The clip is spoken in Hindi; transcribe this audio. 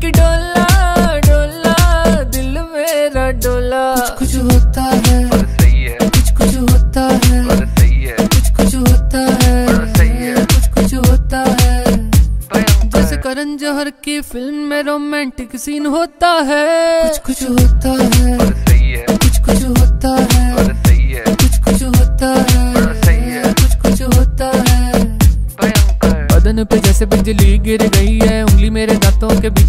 कि डोला डोला दिल मेरा डोला। कुछ होता है सही है। कुछ कुछ होता है सही है। कुछ कुछ होता है सही है। कुछ कुछ होता है। जैसे करण जौहर की फ़िल्म में रोमांटिक सीन होता है। कुछ कुछ होता है। सही है। कुछ कुछ होता है। सही कुछ कुछ होता है। सही है। कुछ कुछ होता है। बदन पे जैसे बिजली गिर गई है उंगली मेरे दांतों के बीच